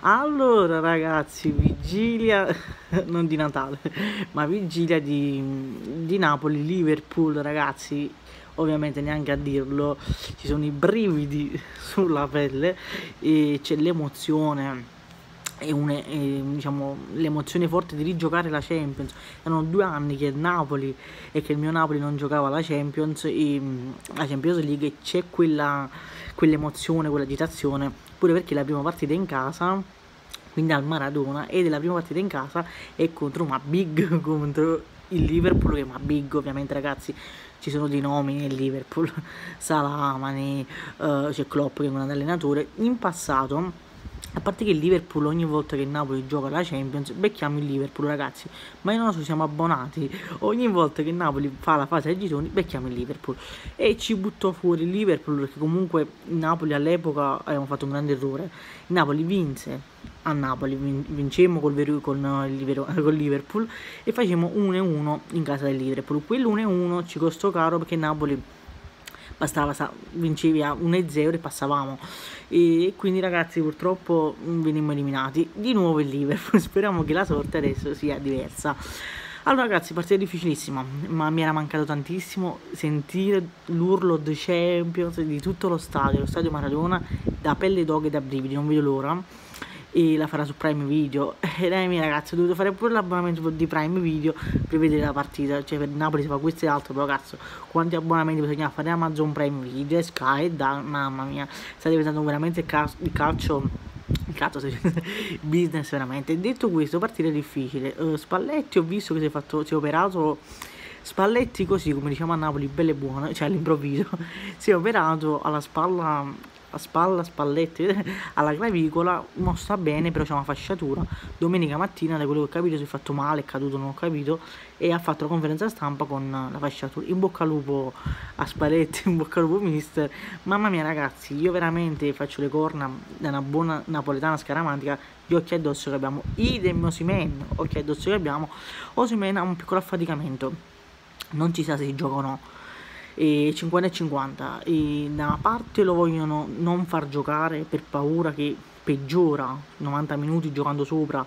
Allora ragazzi, vigilia, non di Natale, ma vigilia di, di Napoli, Liverpool ragazzi, ovviamente neanche a dirlo, ci sono i brividi sulla pelle e c'è l'emozione diciamo, l'emozione forte di rigiocare la Champions. Erano due anni che Napoli e che il mio Napoli non giocava la Champions e la Champions League e c'è quella, quell'emozione, quell'agitazione, pure perché la prima partita in casa quindi al Maradona e della prima partita in casa è contro una big contro il Liverpool che è una big ovviamente ragazzi. Ci sono dei nomi nel Liverpool Salamani uh, c'è Klopp che è un grande allenatore. In passato a parte che il Liverpool ogni volta che il Napoli gioca la Champions becchiamo il Liverpool ragazzi. Ma io non so siamo abbonati. Ogni volta che il Napoli fa la fase ai gironi becchiamo il Liverpool. E ci buttò fuori il Liverpool perché comunque il Napoli all'epoca avevamo fatto un grande errore. Il Napoli vinse. A Napoli vincemmo col, con, il, con Liverpool e facemmo 1-1 in casa del Liverpool. Quell'1-1 ci costò caro perché Napoli bastava vincevi a 1-0 e passavamo. E quindi ragazzi purtroppo venimmo eliminati. Di nuovo il Liverpool. Speriamo che la sorte adesso sia diversa. Allora ragazzi partita difficilissima ma mi era mancato tantissimo sentire l'urlo The Champions di tutto lo stadio lo stadio Maradona da pelle d'oca e da brividi non vedo l'ora e la farà su Prime Video. E dai miei ragazzi ho dovuto fare pure l'abbonamento di Prime Video per vedere la partita. Cioè per Napoli si fa questo e altro però cazzo quanti abbonamenti bisogna fare Amazon Prime Video Sky? Da mamma mia sta diventando veramente il, cal il calcio il cazzo business veramente. Detto questo partita è difficile. Uh, Spalletti ho visto che si è fatto si è operato Spalletti così come diciamo a Napoli belle e buone cioè all'improvviso si è operato alla spalla a spalla, spalletti, alla clavicola, non sta bene, però c'è una fasciatura. Domenica mattina, da quello che ho capito, si è fatto male, è caduto, non ho capito, e ha fatto la conferenza stampa con la fasciatura. In bocca al lupo a Spalletti, in bocca al lupo mister. Mamma mia ragazzi, io veramente faccio le corna da una buona napoletana scaramantica, gli occhi addosso che abbiamo, idem Osimen, occhi addosso che abbiamo, Osimen ha un piccolo affaticamento. Non ci sa se si gioca o no e 50 e 50 e da una parte lo vogliono non far giocare per paura che peggiora 90 minuti giocando sopra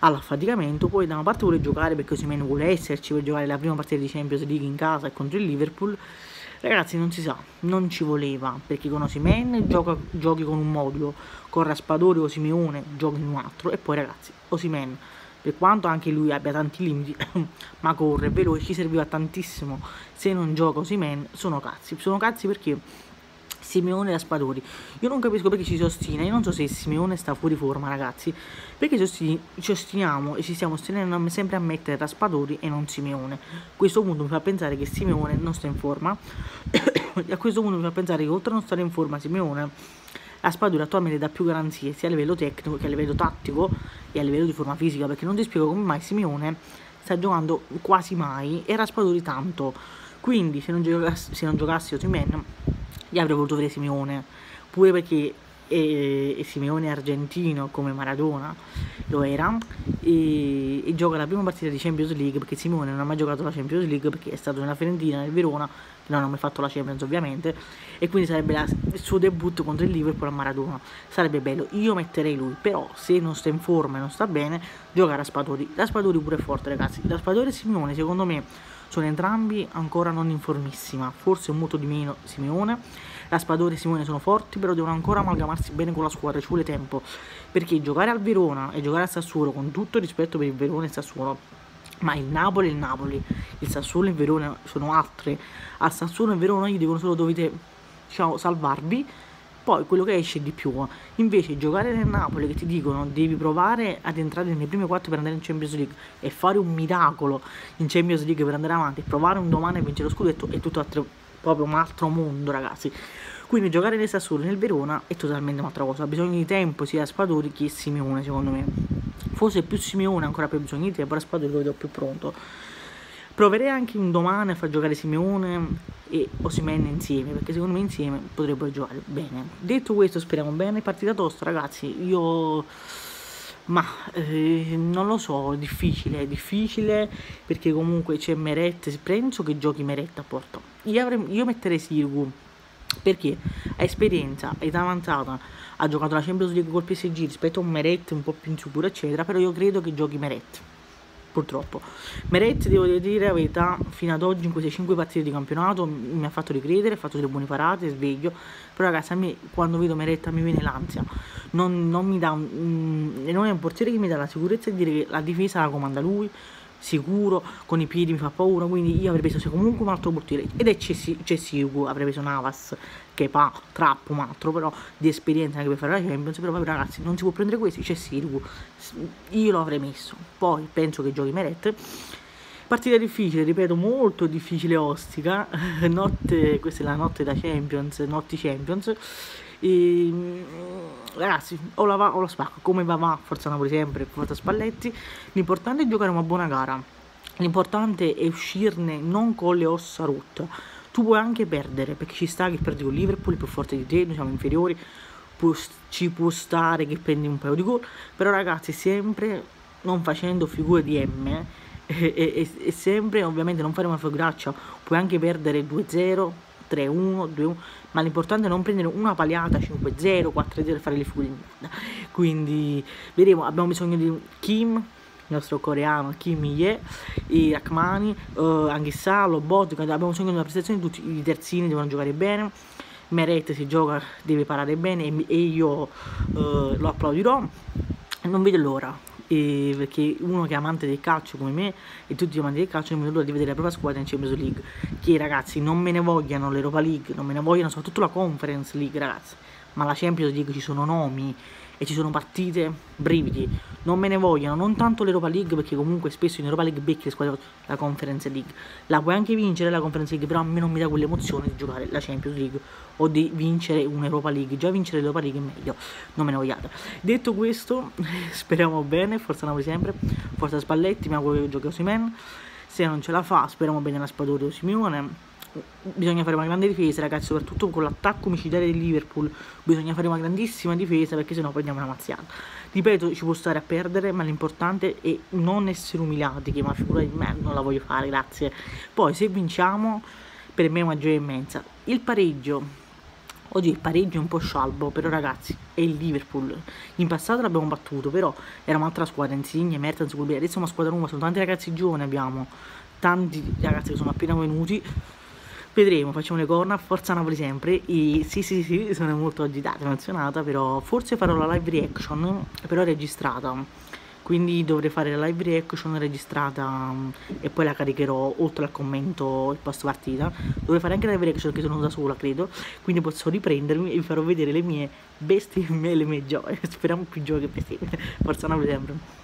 all'affaticamento poi da una parte vuole giocare perché Osimene vuole esserci per giocare la prima partita di Champions League in casa e contro il Liverpool. Ragazzi non si sa non ci voleva perché con Osimene gioca, giochi con un modulo con Raspadori o Simeone giochi in un altro. E poi ragazzi Osimene per quanto anche lui abbia tanti limiti, ma corre, veloce, ci serviva tantissimo. Se non gioca Osimen, sono cazzi. Sono cazzi perché Simeone e Raspadori. Io non capisco perché ci si ostina, io non so se Simeone sta fuori forma, ragazzi. Perché ci, ostiniamo e ci stiamo ostinando sempre a mettere Raspadori e non Simeone. Questo punto mi fa pensare che Simeone non sta in forma. a questo punto mi fa pensare che oltre a non stare in forma Simeone la Spadura attualmente dà più garanzie sia a livello tecnico che a livello tattico e a livello di forma fisica perché non ti spiego come mai Simeone sta giocando quasi mai e Raspadori tanto. Quindi se non giocassi, se non giocassi Osimhen gli avrei voluto vedere Simeone pure perché e, e Simeone argentino come Maradona lo era e, e, gioca la prima partita di Champions League perché Simeone non ha mai giocato la Champions League perché è stato nella Fiorentina, nel Verona che non ha mai fatto la Champions ovviamente e quindi sarebbe la, il suo debutto contro il Liverpool a Maradona. Sarebbe bello, io metterei lui però se non sta in forma e non sta bene gioca Raspadori, Raspadori pure è forte ragazzi. Raspadori e Simeone secondo me sono entrambi ancora non in formissima. Forse molto di meno Simeone Raspadori e Simone sono forti, però devono ancora amalgamarsi bene con la squadra, ci vuole tempo. Perché giocare al Verona e giocare al Sassuolo, con tutto il rispetto per il Verona e il Sassuolo, ma il Napoli e il Napoli, il Sassuolo e il Verona sono altre. Al Sassuolo e il Verona gli dicono solo dovete diciamo, salvarvi, poi quello che esce di più. Invece giocare nel Napoli che ti dicono devi provare ad entrare nelle prime quattro per andare in Champions League e fare un miracolo in Champions League per andare avanti provare un domani a vincere lo scudetto è tutto altro proprio un altro mondo ragazzi. Quindi giocare nel Sassuolo nel Verona è totalmente un'altra cosa. Ha bisogno di tempo sia Spadori che Simeone secondo me. Forse più Simeone ancora più bisogno di tempo però Spadori lo vedo più pronto. Proverei anche un domani a far giocare Simeone e Osimene insieme perché secondo me insieme potrebbero giocare bene. Detto questo speriamo bene. Partita tosta ragazzi. Io ma eh, non lo so, è difficile, è difficile perché comunque c'è Meret, penso che giochi Meret a Porto. Io, avrei, io metterei Sirgu perché ha esperienza, è avanzata, ha giocato la Champions League col PSG rispetto a un Meret un po' più insicuro eccetera, però io credo che giochi Meret purtroppo. Meret, devo dire la verità, fino ad oggi in queste 5 partite di campionato mi ha fatto ricredere, ha fatto delle buone parate, sveglio, però ragazzi a me quando vedo Meretta mi viene l'ansia, non, non mi dà, mm, non è un portiere che mi dà la sicurezza di dire che la difesa la comanda lui, sicuro, con i piedi mi fa paura, quindi io avrei preso comunque un altro portiere ed è Cessigu, avrei preso Navas che fa trappo un altro, però di esperienza anche per fare la Champions, però ragazzi non si può prendere questi, Cessigu, io lo avrei messo, poi penso che giochi Meret. Partita difficile, ripeto, molto difficile ostica, notte, questa è la notte da Champions, notti Champions, e, ragazzi, o la va o la spacca, come va va, forza Napoli sempre, forza Spalletti, l'importante è giocare una buona gara, l'importante è uscirne non con le ossa rotte, tu puoi anche perdere, perché ci sta che perdi con Liverpool, più forte di te, noi siamo inferiori, può, ci può stare che prendi un paio di gol, però ragazzi sempre non facendo figure di M, eh, e, e, e, sempre ovviamente non fare una figuraccia, puoi anche perdere 2-0, 3-1, 2-1, ma l'importante è non prendere una paliata 5-0, 4-0 e fare le fughe di. Quindi vedremo, abbiamo bisogno di Kim, il nostro coreano Kim Ye, i Rachmani, uh, anche Salo, Bot, abbiamo bisogno di una prestazione, tutti i terzini devono giocare bene. Meret si gioca, deve parare bene e, io uh, lo applaudirò. Non vedo l'ora, e perché uno che è amante del calcio come me e tutti gli amanti del calcio non vedo l'ora di vedere la propria squadra in Champions League. Che ragazzi non me ne vogliano l'Europa League non me ne vogliono soprattutto la Conference League ragazzi ma la Champions League ci sono nomi e ci sono partite brividi. Non me ne vogliono non tanto l'Europa League perché comunque spesso in Europa League becchi le squadre la Conference League. La puoi anche vincere la Conference League però a me non mi dà quell'emozione di giocare la Champions League o di vincere un'Europa League. Già vincere l'Europa League è meglio non me ne vogliate. Detto questo speriamo bene forza Napoli sempre forza Spalletti mi auguro che giochi Osimen se non ce la fa speriamo bene la spadura di Osimone bisogna fare una grande difesa ragazzi soprattutto con l'attacco micidiale del Liverpool. Bisogna fare una grandissima difesa perché sennò prendiamo una mazziata ripeto ci può stare a perdere ma l'importante è non essere umiliati che una figura di me non la voglio fare grazie. Poi se vinciamo per me è una gioia immensa. Il pareggio. Oggi il pareggio è un po' scialbo, però ragazzi, è il Liverpool. In passato l'abbiamo battuto, però era un'altra squadra, Insigne, Mertens, Adesso è una squadra nuova, sono tanti ragazzi giovani abbiamo, tanti ragazzi che sono appena venuti Vedremo, facciamo le corna, forza Napoli sempre. E sì, sì, sì, sono molto agitata, emozionata, però forse farò la live reaction, però registrata. Quindi dovrei fare la live reaction registrata mm, e poi la caricherò oltre al commento il post partita. Dovrei fare anche la live reaction che sono da sola, credo. Quindi posso riprendermi e vi farò vedere le mie bestemmie e le mie gioie. Speriamo più gioie che bestemmie. Forza Napoli sempre.